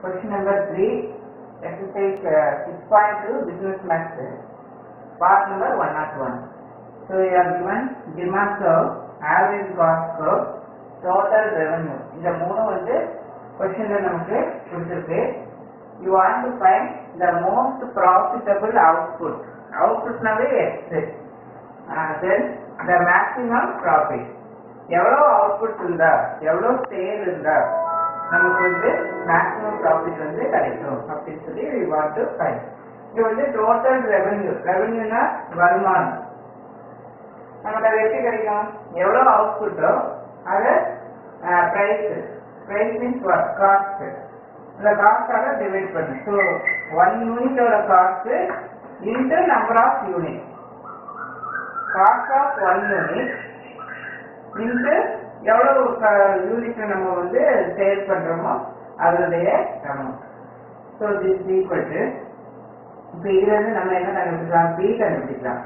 Question number three, exercise uh, six point two, business maths, part number one not one. So you are given demand curve, average cost curve, total revenue. இந்த மூணு வந்து கொஸ்டின்ல நமக்கு கொடுத்திருக்கு. You want to find the most profitable output. Outputனாவே X. Uh, then the maximum profit. எவ்வளவு output இருந்தா எவ்வளவு sale இருந்தா நமக்கு வந்து மேக்ஸிமம் ப்ராஃபிட் வந்து கிடைக்கும் அப்படின்னு சொல்லி we want to find இது வந்து டோட்டல் ரெவென்யூ ரெவென்யூனா வருமானம் நமக்கு அது எப்படி கிடைக்கும் எவ்வளவு அவுட்புட்டோ அது ப்ரைஸ் ப்ரைஸ் மீன்ஸ் காஸ்ட் இந்த காஸ்டால டிவைட் பண்ணு so one யூனிட்டோட cost into number of unit cost of one unit into எவ்வளவு யூனிட் நம்ம வந்து சேல் பண்றோமோ அதனுடைய amount so this equal to இப்போ இதுல இருந்து நம்ம என்ன கண்டுபிடிக்கலாம்? பி கண்டுபிடிக்கலாம்.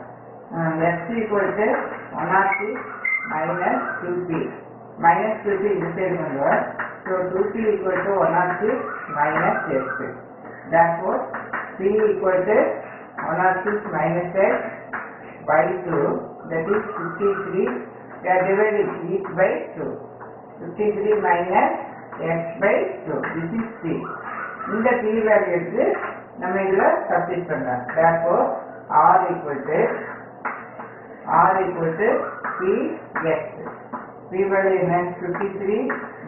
X equal to one R C minus two P minus two P இந்த சைடு பண்ணுவோம் so two P equal to one R C minus X therefore p equal to 1 or 6 minus x by 2 that is 53 we are dividing each by 2 53 minus x by 2 this is p இந்த p value எடுத்து நம்ம இதுல substitute பண்ணலாம் therefore r equal to r equal to p x p value என்ன 53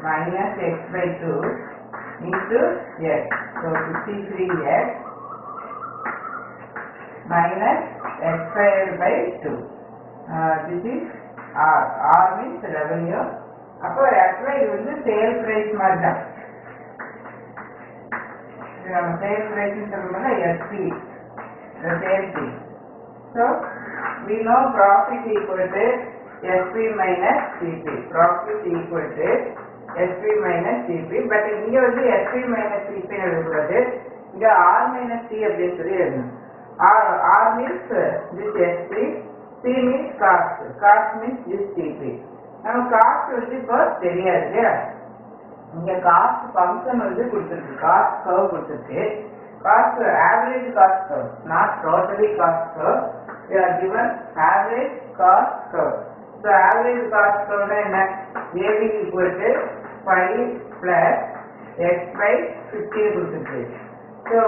minus x by 2 into x so 53x minus x squared by 2 uh, this is R. R means revenue. அப்போ ஆக்சுவலாக இது வந்து sale price மாதிரி தான் நம்ம sale பிரைஸ்னு சொல்லணும்னா SP sale P so we know profit equal to SP minus CP profit equal to SP minus CP but இங்கே வந்து எஸ்பி மைனஸ் சிபி எழுதக்கூடாது. இங்கே ஆர் மைனஸ் சி அப்படின்னு சொல்லி எழுதணும். R R means SP SP C means cost cost means this CP நம்ம cost வந்து இப்போ தெரியாது இல்லையா இங்க காஸ்ட் ஃபங்க்ஷன் வந்து கொடுத்துருக்கு காஸ்ட் கர்வ் கொடுத்துருக்கு cost average cost curve not totally cost curve you are given average cost curve so average cost கர்வ்னா என்ன AB equal to five plus x by fifteen கொடுத்துருக்கு ஸோ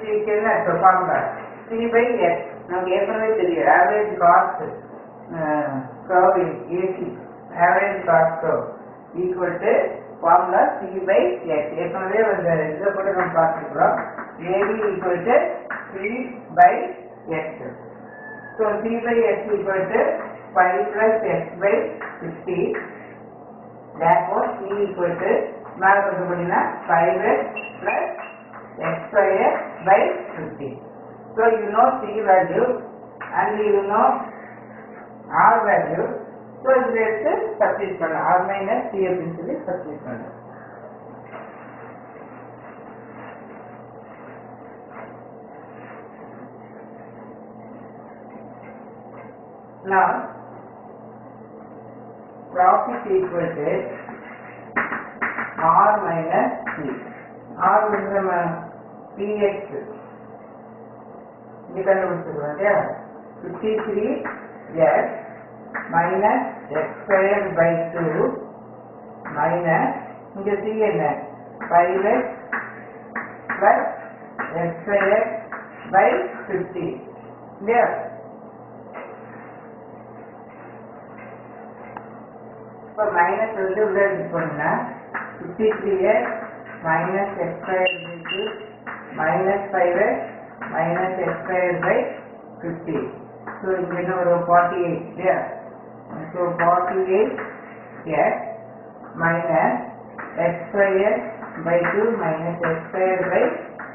இதுக்கு என்ன இப்போ ஃபார்முலா சி பை எக்ஸ் நமக்கு ஏற்கனவே தெரியும். Average cost curve AC average cost curve equal to formula C by X ஏற்கனவே அந்த இதை கூட நம்ம பார்த்துருக்குறோம். AP equal to C by X so C by X equal to five plus X by fifty therefore C equal to மேலே கொண்டு போனீங்கன்னா five X plus X square by fifty so you know C value and you know R value so இதில் எடுத்து substitute பண்ணலாம். R minus C அப்படின்னு சொல்லி substitute பண்ணலாம். Now, profit equal to R minus C. R வந்து நம்ம PX இங்க கண்டுபிடிச்சிருக்கோம் இல்லையா fifty three minus X square by two minus இங்க சி என்ன five X plus X square by fifty இல்லையா இப்போ மைனஸ் வந்து உள்ள இது fifty three X minus X square by two minus five X minus x square by fifty so இங்கே என்ன வரும் ஃபார்ட்டி எயிட் இல்லையா so forty x X minus X square by two minus X square by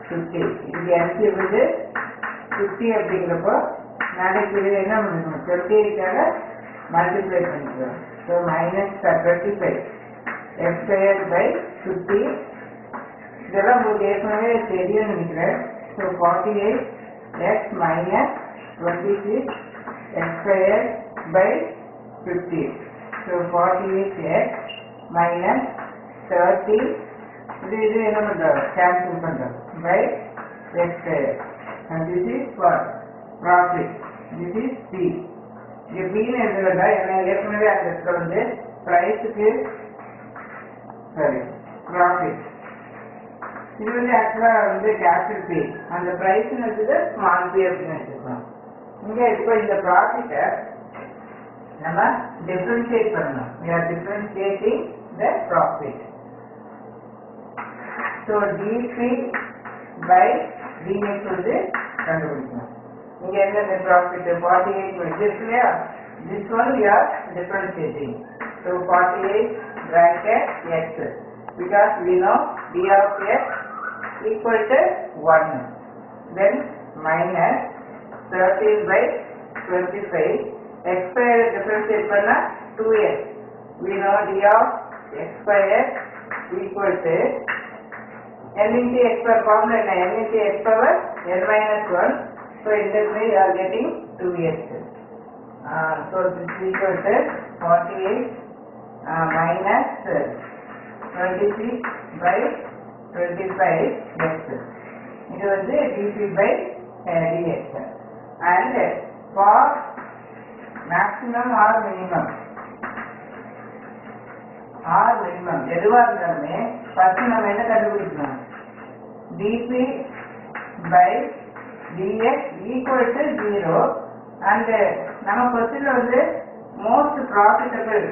fifty இதுக்கு வந்து fifty அப்படிங்கிறப்போ நாளைக்கு இது என்ன பண்ணணும் டுவெண்ட்டி எயிட்டால மல்டிப்ளை பண்ணிக்கிறோம் so minus twenty five X square by fifty இதெல்லாம் உங்களுக்கு ஏற்கனவே தெரியும்னு நினைக்கிறேன். so forty eight x minus twenty six x square by fifty so forty eight x minus 30 இது இது என்ன பண்றோம் கேன்சல் பண்றோம் by x and this is for profit this is P இங்க Pன்னு எழுதுறதா என்ன ஏற்கனவே அந்த இடத்துல வந்து ப்ரைஸுக்கு சாரி ப்ராஃபிட் இது வந்து ஆக்சுவலா வந்து கேபிட்டல் பி அந்த பிரைஸ் வச்சது ஸ்மால் பி அப்படின்னு வச்சிருக்கோம் இங்க இப்போ இந்த ப்ராஃபிட்டை நம்ம டிஃபரன்ஷியேட் பண்ணணும் we are differentiating the profit so dp by dx வந்து கண்டுபிடிக்கணும் இங்க என்ன net profit 48 இருக்கு இல்லையா this one we are differentiating so 48 bracket x because we know d of x equal to 1 then minus 13 by 25 x square differentiate பண்ணா 2x we know d of x square equal to n into x power formula என்ன n into x power n minus 1 so in this way you are getting 2x uh, so this is equal to 48 uh, minus uh, 26 by twenty five x இது வந்து dc by dx and for maximum or minimum or minimum எதுவாக இருந்தாலுமே first நம்ம என்ன கண்டுபிடிக்கணும்? Dp by dx equal to zero and நம்ம question வந்து most profitable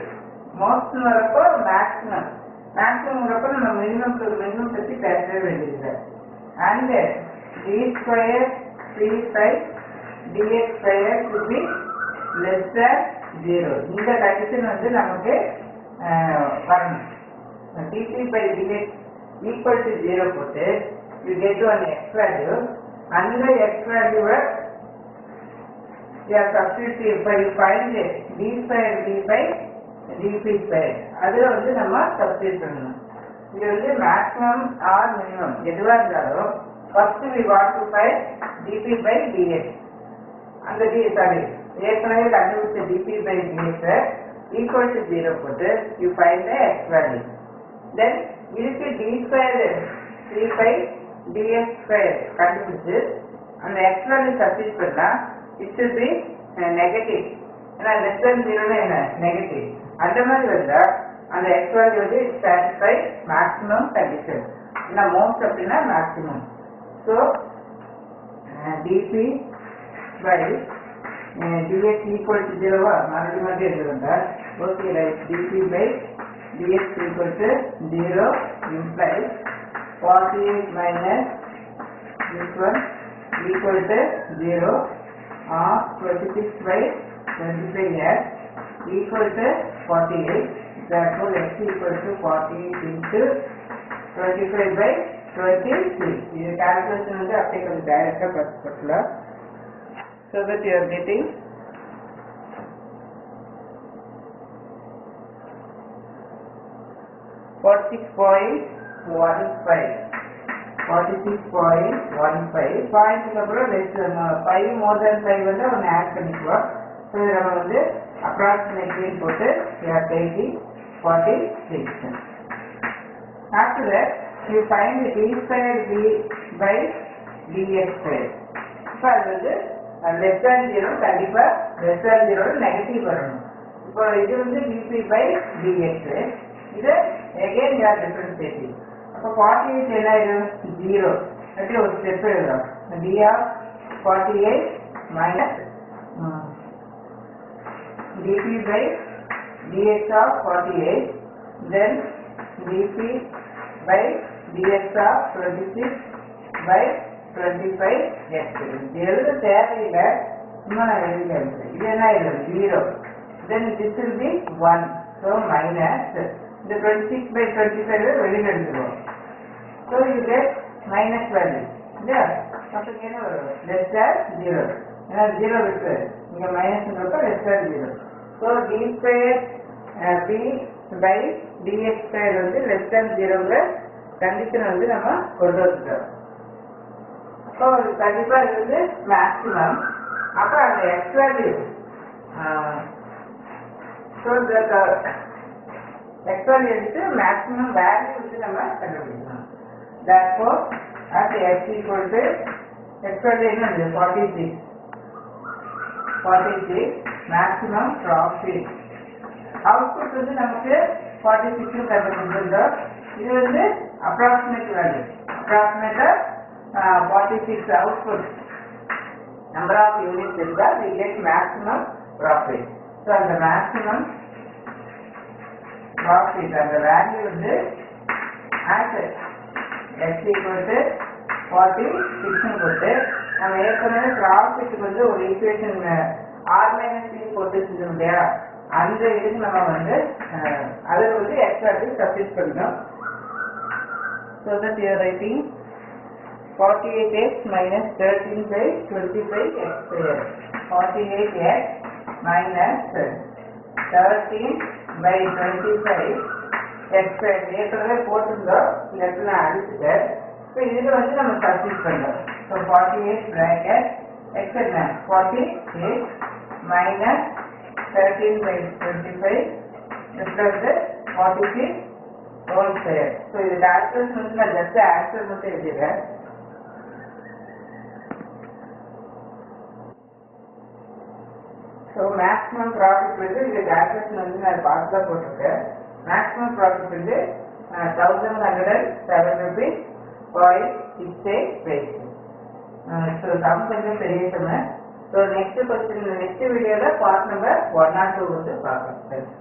மோஸ்ட்னு வரப்போ மேக்ஸிமம் மேக்ஸிமங்கிறப்ப நம்ம மினிமம் டு மினிமம் பற்றி பேசவே வேண்டியதில்லை and d square three five dx square could be less than zero இந்த கண்டிஷன் வந்து நமக்கு வரணும் dc by dx equal to zero போட்டு you get one x value அந்த எக்ஸ் வேல்யூவை you are substitute by you find d square d by dp square அதுல வந்து நம்ம substitute பண்ணணும். இது வந்து மேக்ஸிமம் ஆர் மினிமம் எதுவா இருந்தாலும் first we want to find dp by dx அந்த டி சாரி ஏற்கனவே கண்டுபிடிச்ச dp by dx equal to zero போட்டு you find the x value then இதுக்கு d square three by dx square கண்டுபிடிச்சு அந்த X value substitute பண்ணா it should be negative ஏன்னா less than ஜீரோனா என்ன? நெகட்டிவ் அந்த மாதிரி வந்தா அந்த எக்ஸ் வேல்யூ வந்து சாட்டிஸ்ஃபை மேக்ஸிமம் கண்டிஷன் ஏன்னா மோஸ்ட் அப்படின்னா maximum so dp by dx equal to ஜீரோவா மறுபடியும் மறுபடியும் எழுதுறா okay right dp by dx equal to zero imply forty eight minus this one equal to 0 or 26 by 25 x. equal to 48 therefore x equal to 48 into 25 by 23 இது calculation வந்து அப்படியே கொஞ்சம் டைரக்டா பார்த்துக்கலாம் so that you are getting Forty-six point one five. Forty-six point one five. Point அப்புறம் less than five more than five வந்து ஒன்று add பண்ணிக்குவோம் ஸோ இதை நம்ம வந்து approximately போட்டு we are taking forty six. After that, you find d e square v by dx square. இப்போ அது வந்து லெஸ் தேன் ஜீரோ கண்டிப்பாக லெஸ் தேன் ஜீரோ நெகட்டிவ் வரணும் இப்போ இது வந்து டிபி பை டிஎக்ஸ் இது எகைன் யார் டிஃபரன்சியேட்டிங் அப்போ ஃபார்ட்டி எயிட் என்ன ஆயிடும் ஜீரோ அப்படி ஒரு ஸ்டெப் எழுதுறோம் d of forty eight minus dp by dx of forty eight then dp by dx of twenty six by twenty five x இது எழுத தேவையில்லை சும்மா நான் எழுதி எழுதுறேன் இது என்ன ஆயிடும் zero then this will be one so minus இந்த twenty six by twenty five வெளியில் எடுத்துருவோம் so you get minus value இல்லையா அப்போ இங்க என்ன வரும் லெஸ் தேன் ஜீரோ ஏன்னா ஜீரோ இருக்கு இங்கே மைனஸ்ன்றப்ப less than zero so d square p by dx square வந்து லெஸ் தேன் ஜீரோங்கிற கண்டிஷன் வந்து நம்ம கொண்டு வந்துட்டோம் அப்போ கண்டிப்பா இது வந்து மேக்ஸிமம் அப்போ அந்த x value so x value எடுத்து மேக்ஸிமம் வேல்யூ வந்து நம்ம கண்டுபிடிக்கணும் therefore at x equal to x வந்து என்னது 46 46 maximum profit output வந்து நமக்கு 46 கண்டுபிடிச்சிருந்தோம் இது வந்து அப்ராக்சிமேட் வேல்யூ அப்ராக்சிமேட்டா 46 அவுட்புட் நம்பர் ஆஃப் யூனிட்ஸ் இருந்தால் we get maximum profit so அந்த maximum profit அந்த வேல்யூ வந்து at x equal to 46 போட்டு நம்ம ஏற்கனவே ப்ராஃபிட்டுக்கு வந்து ஒரு ஈக்குவேஷன் ஆர் மைனஸ் பி போட்டுருந்தோம் இல்லையா அந்த இதுக்கு நம்ம வந்து அதில் வந்து எக்ஸ்ட்ராக்கு சப்ஸ்டிட் பண்ணோம் so that you're writing forty eight x minus thirteen by twenty five x forty eight x minus thirteen by twenty five x square ஏற்கனவே போட்டிருந்தோம். இந்த இடத்துல நான் இப்போ இதில் வந்து நம்ம சப்ஸ்டிட் பண்ணோம் so forty eight bracket x என்ன forty eight minus 13 by 25 plus 46 whole square. So இது calculation வந்து நான் ஜஸ்ட் ஆன்சர் மட்டும் எழுதிடுறேன். ஸோ மேக்ஸிமம் ப்ராஃபிட் வந்து இந்த கேல்குலேஷன் வந்து நான் பார்த்து தான் போட்டிருக்கேன். மேக்ஸிமம் ப்ராஃபிட் வந்து thousand hundred and seven rupees point six eight paise so sum கொஞ்சம் பெரிய ஸோ நெக்ஸ்ட் கொஸ்டின் நெக்ஸ்ட் வீடியோவில் part number one or two வந்து பார்க்கலாம்